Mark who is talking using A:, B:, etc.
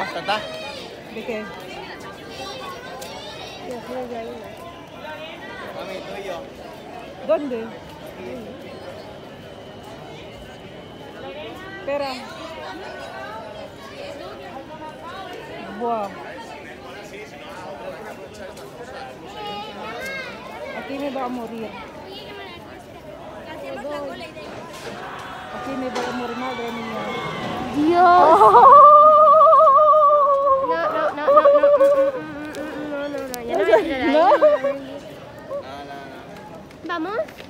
A: bastante.
B: ¿De qué? ¿Dónde? Espera. Buah. Aquí me va a morir. Aquí me va a morir, madre mía.
C: Dios. vamos?